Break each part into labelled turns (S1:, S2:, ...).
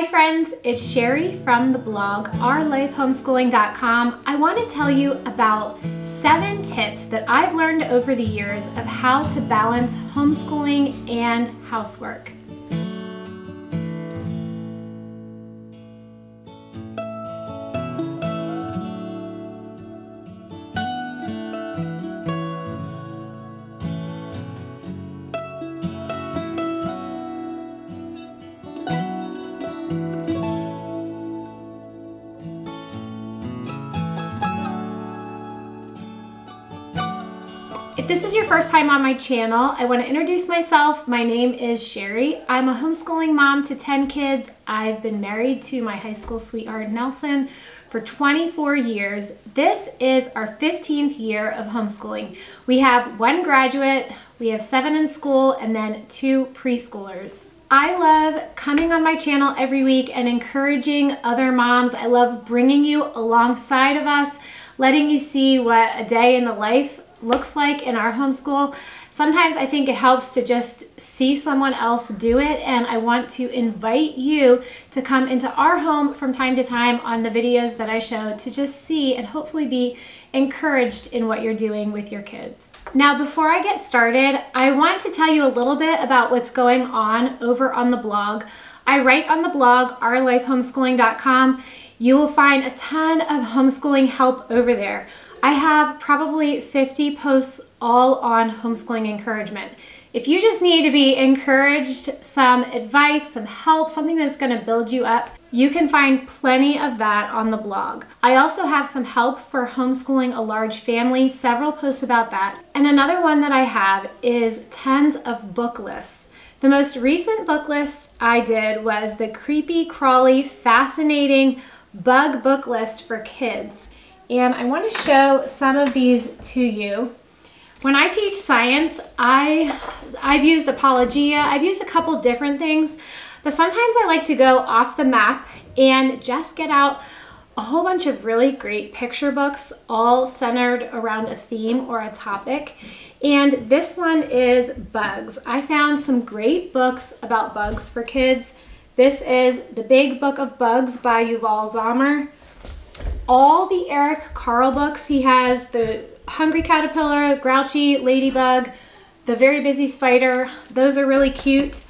S1: Hi friends, it's Sherry from the blog ourlifehomeschooling.com. I want to tell you about seven tips that I've learned over the years of how to balance homeschooling and housework. If this is your first time on my channel, I want to introduce myself. My name is Sherry. I'm a homeschooling mom to 10 kids. I've been married to my high school sweetheart Nelson for 24 years. This is our 15th year of homeschooling. We have one graduate, we have seven in school, and then two preschoolers. I love coming on my channel every week and encouraging other moms. I love bringing you alongside of us, letting you see what a day in the life looks like in our homeschool. Sometimes I think it helps to just see someone else do it and I want to invite you to come into our home from time to time on the videos that I show to just see and hopefully be encouraged in what you're doing with your kids. Now before I get started, I want to tell you a little bit about what's going on over on the blog. I write on the blog ourlifehomeschooling.com. You will find a ton of homeschooling help over there. I have probably 50 posts all on homeschooling encouragement. If you just need to be encouraged, some advice, some help, something that's going to build you up, you can find plenty of that on the blog. I also have some help for homeschooling a large family, several posts about that. And another one that I have is tons of book lists. The most recent book list I did was the creepy, crawly, fascinating bug book list for kids. And I want to show some of these to you. When I teach science, I, I've used Apologia, I've used a couple different things, but sometimes I like to go off the map and just get out a whole bunch of really great picture books, all centered around a theme or a topic. And this one is bugs. I found some great books about bugs for kids. This is The Big Book of Bugs by Yuval Zommer all the Eric Carle books. He has the Hungry Caterpillar, Grouchy Ladybug, The Very Busy Spider. Those are really cute.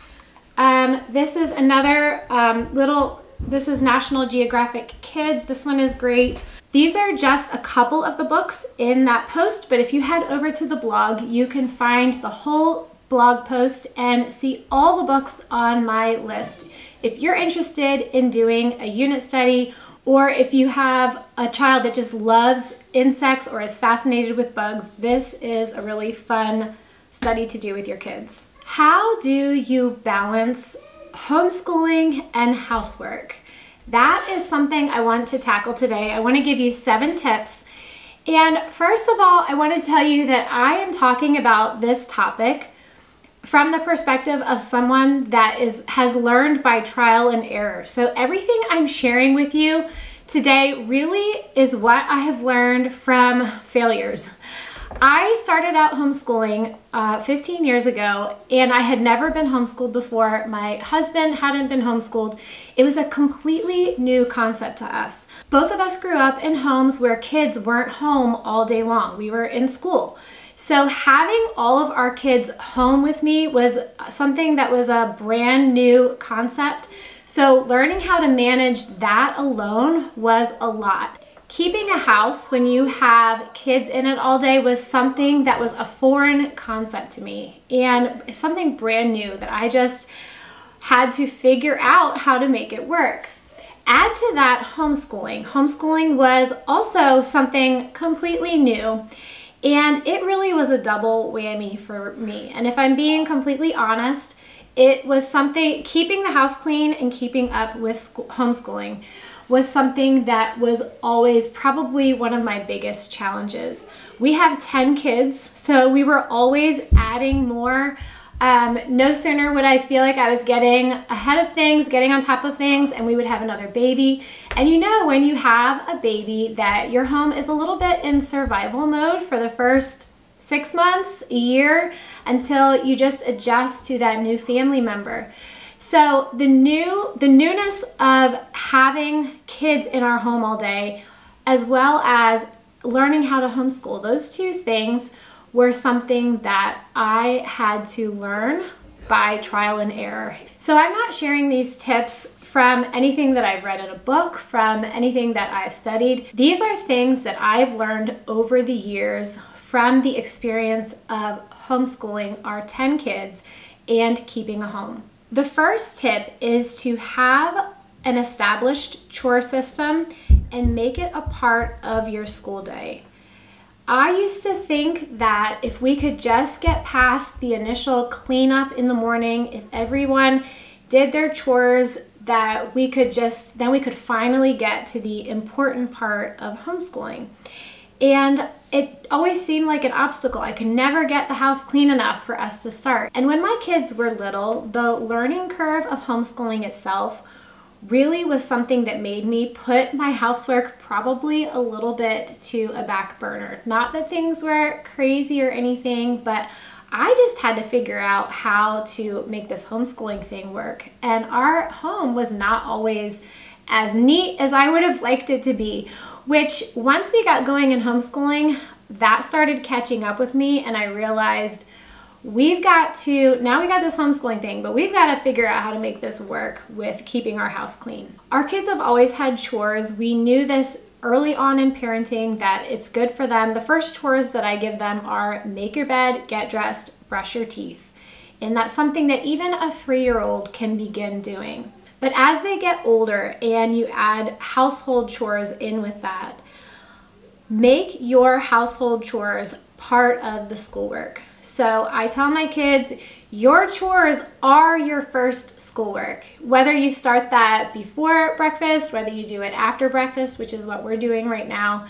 S1: Um, this is another um, little, this is National Geographic Kids. This one is great. These are just a couple of the books in that post, but if you head over to the blog, you can find the whole blog post and see all the books on my list. If you're interested in doing a unit study or if you have a child that just loves insects or is fascinated with bugs, this is a really fun study to do with your kids. How do you balance homeschooling and housework? That is something I want to tackle today. I want to give you seven tips. And first of all, I want to tell you that I am talking about this topic from the perspective of someone that is has learned by trial and error. So everything I'm sharing with you today really is what I have learned from failures. I started out homeschooling uh, 15 years ago and I had never been homeschooled before. My husband hadn't been homeschooled. It was a completely new concept to us. Both of us grew up in homes where kids weren't home all day long. We were in school. So having all of our kids home with me was something that was a brand new concept. So learning how to manage that alone was a lot. Keeping a house when you have kids in it all day was something that was a foreign concept to me and something brand new that I just had to figure out how to make it work. Add to that homeschooling. Homeschooling was also something completely new and it really was a double whammy for me. And if I'm being completely honest, it was something, keeping the house clean and keeping up with school, homeschooling was something that was always probably one of my biggest challenges. We have 10 kids, so we were always adding more um, no sooner would I feel like I was getting ahead of things, getting on top of things, and we would have another baby. And you know, when you have a baby, that your home is a little bit in survival mode for the first six months, a year, until you just adjust to that new family member. So the new the newness of having kids in our home all day as well as learning how to homeschool. Those two things were something that I had to learn by trial and error. So I'm not sharing these tips from anything that I've read in a book, from anything that I've studied. These are things that I've learned over the years from the experience of homeschooling our 10 kids and keeping a home. The first tip is to have an established chore system and make it a part of your school day. I used to think that if we could just get past the initial cleanup in the morning, if everyone did their chores, that we could just, then we could finally get to the important part of homeschooling. And it always seemed like an obstacle. I could never get the house clean enough for us to start. And when my kids were little, the learning curve of homeschooling itself really was something that made me put my housework probably a little bit to a back burner. Not that things were crazy or anything, but I just had to figure out how to make this homeschooling thing work. And our home was not always as neat as I would have liked it to be, which once we got going in homeschooling, that started catching up with me and I realized we've got to, now we got this homeschooling thing, but we've got to figure out how to make this work with keeping our house clean. Our kids have always had chores. We knew this early on in parenting that it's good for them. The first chores that I give them are make your bed, get dressed, brush your teeth. And that's something that even a three year old can begin doing. But as they get older and you add household chores in with that, make your household chores part of the schoolwork. So I tell my kids, your chores are your first schoolwork. Whether you start that before breakfast, whether you do it after breakfast, which is what we're doing right now,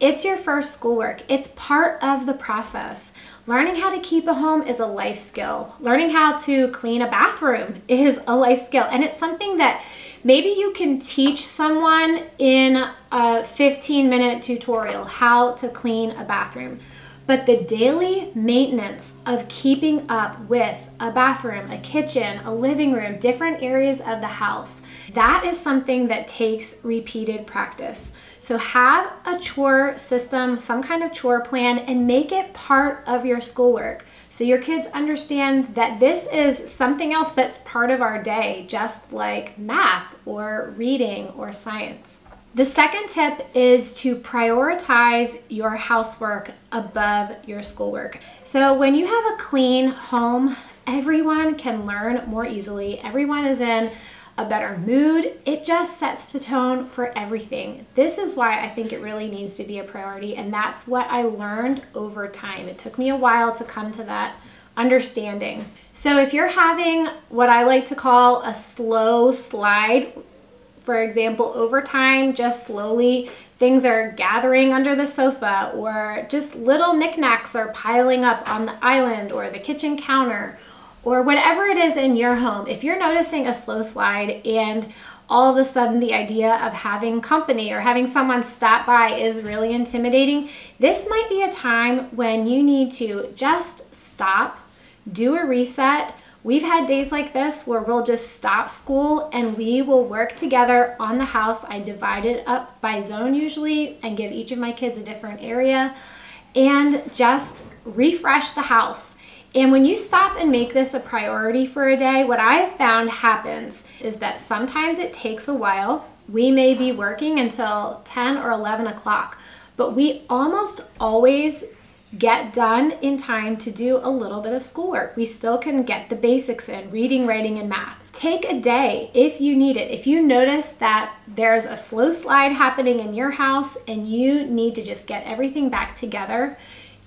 S1: it's your first schoolwork. It's part of the process. Learning how to keep a home is a life skill. Learning how to clean a bathroom is a life skill. And it's something that maybe you can teach someone in a 15 minute tutorial how to clean a bathroom. But the daily maintenance of keeping up with a bathroom, a kitchen, a living room, different areas of the house, that is something that takes repeated practice. So have a chore system, some kind of chore plan, and make it part of your schoolwork. So your kids understand that this is something else that's part of our day, just like math or reading or science. The second tip is to prioritize your housework above your schoolwork. So when you have a clean home, everyone can learn more easily. Everyone is in a better mood. It just sets the tone for everything. This is why I think it really needs to be a priority, and that's what I learned over time. It took me a while to come to that understanding. So if you're having what I like to call a slow slide, for example, over time, just slowly things are gathering under the sofa or just little knickknacks are piling up on the island or the kitchen counter or whatever it is in your home. If you're noticing a slow slide and all of a sudden the idea of having company or having someone stop by is really intimidating, this might be a time when you need to just stop, do a reset, We've had days like this where we'll just stop school and we will work together on the house. I divide it up by zone usually and give each of my kids a different area and just refresh the house. And when you stop and make this a priority for a day, what I have found happens is that sometimes it takes a while. We may be working until 10 or 11 o'clock, but we almost always get done in time to do a little bit of schoolwork. We still can get the basics in reading, writing, and math. Take a day if you need it. If you notice that there's a slow slide happening in your house and you need to just get everything back together,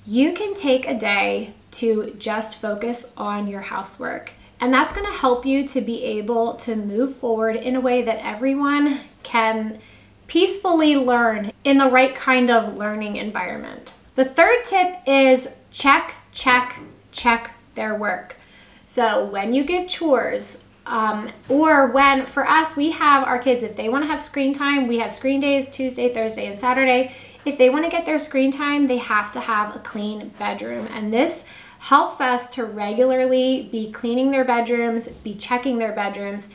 S1: you can take a day to just focus on your housework. And that's going to help you to be able to move forward in a way that everyone can peacefully learn in the right kind of learning environment. The third tip is check, check, check their work. So when you give chores, um, or when for us, we have our kids, if they want to have screen time, we have screen days Tuesday, Thursday, and Saturday. If they want to get their screen time, they have to have a clean bedroom. And this helps us to regularly be cleaning their bedrooms, be checking their bedrooms.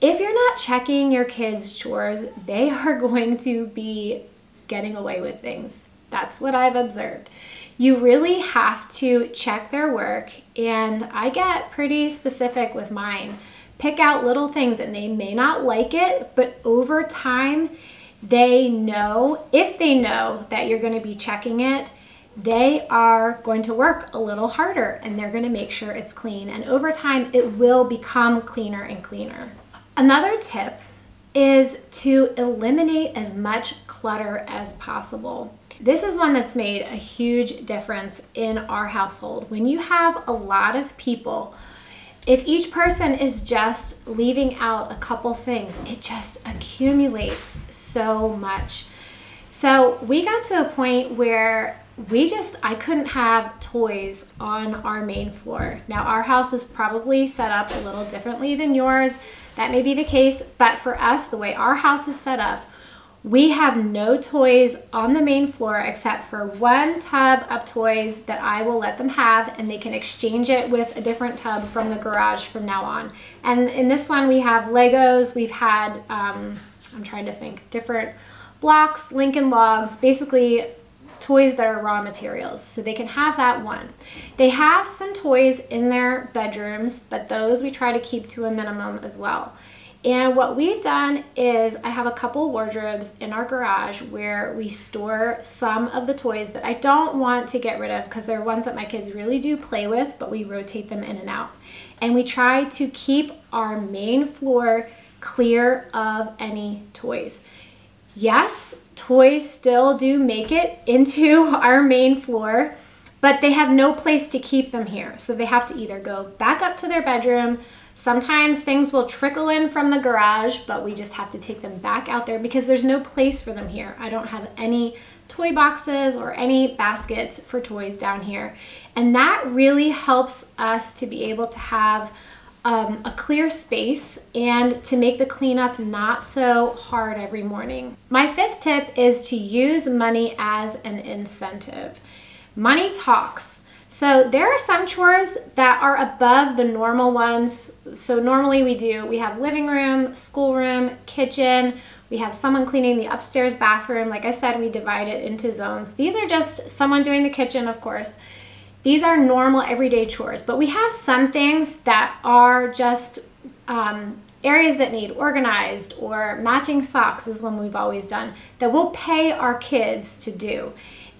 S1: If you're not checking your kids' chores, they are going to be getting away with things. That's what I've observed. You really have to check their work, and I get pretty specific with mine. Pick out little things, and they may not like it, but over time, they know, if they know that you're going to be checking it, they are going to work a little harder and they're going to make sure it's clean. And over time, it will become cleaner and cleaner. Another tip is to eliminate as much clutter as possible. This is one that's made a huge difference in our household. When you have a lot of people, if each person is just leaving out a couple things, it just accumulates so much. So we got to a point where we just, I couldn't have toys on our main floor. Now, our house is probably set up a little differently than yours. That may be the case, but for us, the way our house is set up, we have no toys on the main floor except for one tub of toys that I will let them have and they can exchange it with a different tub from the garage from now on. And in this one we have Legos, we've had, um, I'm trying to think, different blocks, Lincoln logs, basically toys that are raw materials. So they can have that one. They have some toys in their bedrooms, but those we try to keep to a minimum as well. And what we've done is I have a couple wardrobes in our garage where we store some of the toys that I don't want to get rid of because they're ones that my kids really do play with, but we rotate them in and out. And we try to keep our main floor clear of any toys. Yes, toys still do make it into our main floor, but they have no place to keep them here. So they have to either go back up to their bedroom, Sometimes things will trickle in from the garage, but we just have to take them back out there because there's no place for them here. I don't have any toy boxes or any baskets for toys down here. And that really helps us to be able to have um, a clear space and to make the cleanup not so hard every morning. My fifth tip is to use money as an incentive. Money talks. So there are some chores that are above the normal ones. So normally we do, we have living room, schoolroom, kitchen, we have someone cleaning the upstairs bathroom. Like I said, we divide it into zones. These are just someone doing the kitchen, of course. These are normal everyday chores, but we have some things that are just um, areas that need organized or matching socks is one we've always done that we'll pay our kids to do.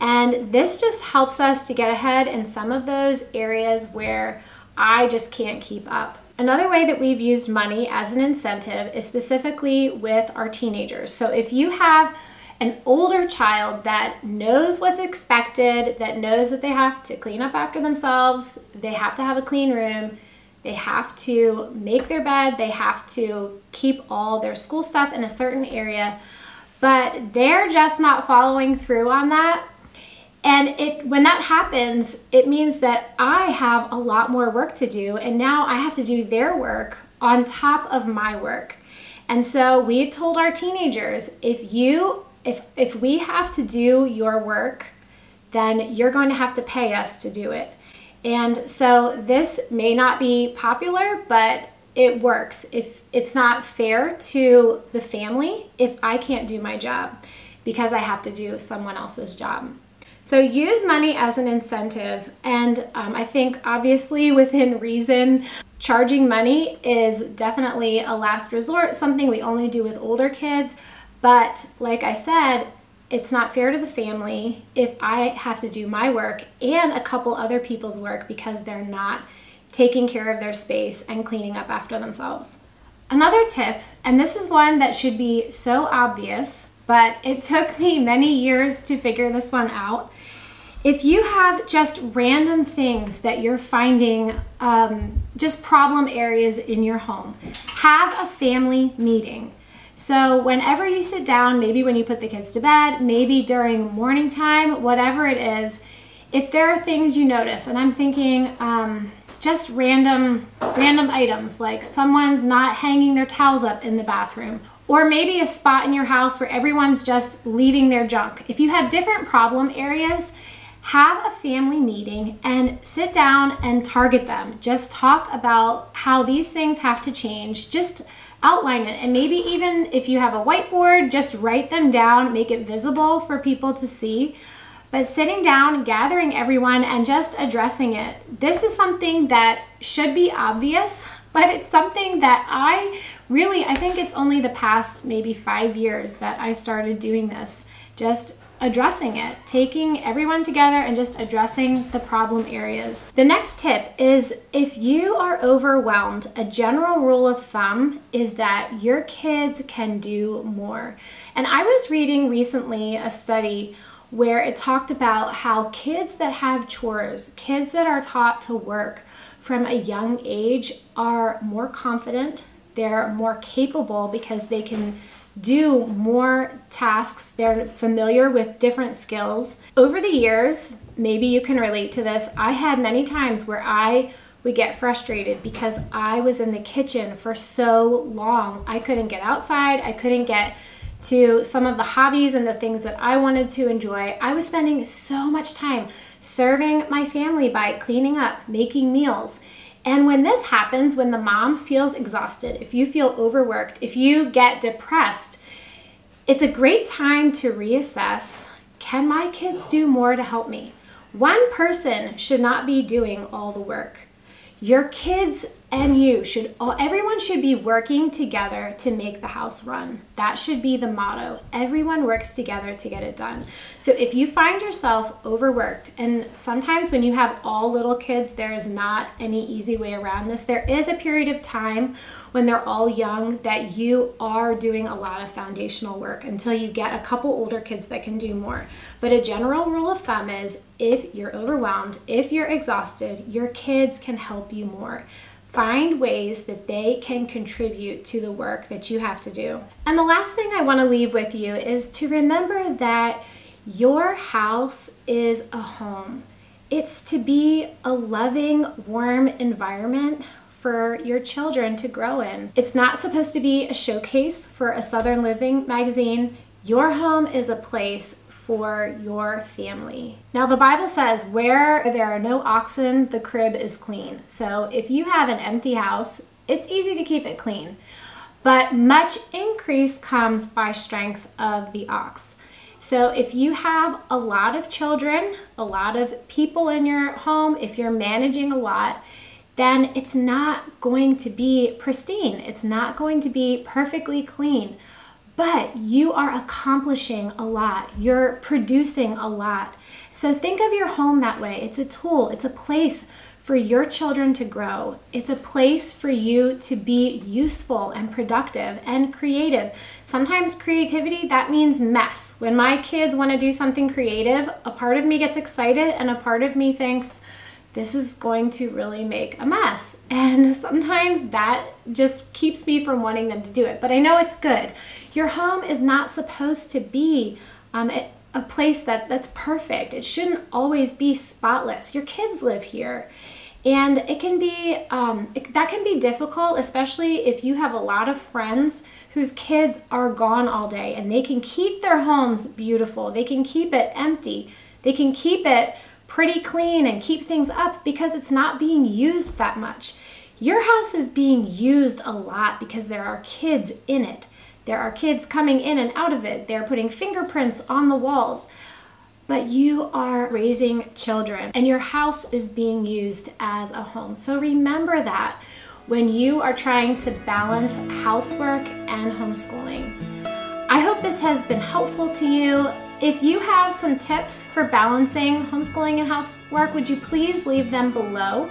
S1: And this just helps us to get ahead in some of those areas where I just can't keep up. Another way that we've used money as an incentive is specifically with our teenagers. So if you have an older child that knows what's expected, that knows that they have to clean up after themselves, they have to have a clean room, they have to make their bed, they have to keep all their school stuff in a certain area, but they're just not following through on that, and it when that happens, it means that I have a lot more work to do and now I have to do their work on top of my work. And so we've told our teenagers, if you if if we have to do your work, then you're going to have to pay us to do it. And so this may not be popular, but it works. If it's not fair to the family if I can't do my job because I have to do someone else's job. So use money as an incentive. And um, I think obviously within reason, charging money is definitely a last resort, something we only do with older kids. But like I said, it's not fair to the family if I have to do my work and a couple other people's work because they're not taking care of their space and cleaning up after themselves. Another tip, and this is one that should be so obvious, but it took me many years to figure this one out. If you have just random things that you're finding um, just problem areas in your home, have a family meeting. So whenever you sit down, maybe when you put the kids to bed, maybe during morning time, whatever it is, if there are things you notice, and I'm thinking um, just random, random items like someone's not hanging their towels up in the bathroom or maybe a spot in your house where everyone's just leaving their junk. If you have different problem areas, have a family meeting and sit down and target them. Just talk about how these things have to change. Just outline it. And maybe even if you have a whiteboard, just write them down, make it visible for people to see. But sitting down, gathering everyone, and just addressing it. This is something that should be obvious, but it's something that I really, I think it's only the past maybe five years that I started doing this. Just addressing it, taking everyone together and just addressing the problem areas. The next tip is if you are overwhelmed, a general rule of thumb is that your kids can do more. And I was reading recently a study where it talked about how kids that have chores, kids that are taught to work from a young age, are more confident, they're more capable because they can do more tasks. They're familiar with different skills. Over the years, maybe you can relate to this, I had many times where I would get frustrated because I was in the kitchen for so long. I couldn't get outside, I couldn't get to some of the hobbies and the things that I wanted to enjoy. I was spending so much time serving my family by cleaning up, making meals. And when this happens, when the mom feels exhausted, if you feel overworked, if you get depressed, it's a great time to reassess can my kids do more to help me? One person should not be doing all the work. Your kids and you should all everyone should be working together to make the house run. That should be the motto. Everyone works together to get it done. So if you find yourself overworked and sometimes when you have all little kids there is not any easy way around this. There is a period of time when they're all young that you are doing a lot of foundational work until you get a couple older kids that can do more but a general rule of thumb is if you're overwhelmed if you're exhausted your kids can help you more Find ways that they can contribute to the work that you have to do. And the last thing I want to leave with you is to remember that your house is a home. It's to be a loving, warm environment for your children to grow in. It's not supposed to be a showcase for a Southern Living magazine. Your home is a place for your family. Now, the Bible says, where there are no oxen, the crib is clean. So, if you have an empty house, it's easy to keep it clean. But much increase comes by strength of the ox. So, if you have a lot of children, a lot of people in your home, if you're managing a lot, then it's not going to be pristine. It's not going to be perfectly clean but you are accomplishing a lot. You're producing a lot. So think of your home that way. It's a tool, it's a place for your children to grow. It's a place for you to be useful and productive and creative. Sometimes creativity, that means mess. When my kids want to do something creative, a part of me gets excited and a part of me thinks, this is going to really make a mess. And sometimes that just keeps me from wanting them to do it. But I know it's good. Your home is not supposed to be um, a, place that, that's perfect. It shouldn't always be spotless. Your kids live here. And it can be, um, it, that can be difficult, especially if you have a lot of friends whose kids are gone all day and they can keep their homes beautiful. They can keep it empty. They can keep it pretty clean and keep things up because it's not being used that much. Your house is being used a lot because there are kids in it. There are kids coming in and out of it. They're putting fingerprints on the walls. But you are raising children and your house is being used as a home. So remember that when you are trying to balance housework and homeschooling. I hope this has been helpful to you. If you have some tips for balancing homeschooling and housework, would you please leave them below?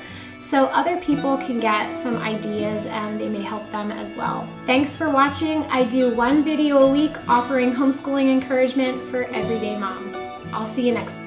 S1: so other people can get some ideas and they may help them as well. Thanks for watching. I do one video a week offering homeschooling encouragement for everyday moms. I'll see you next time.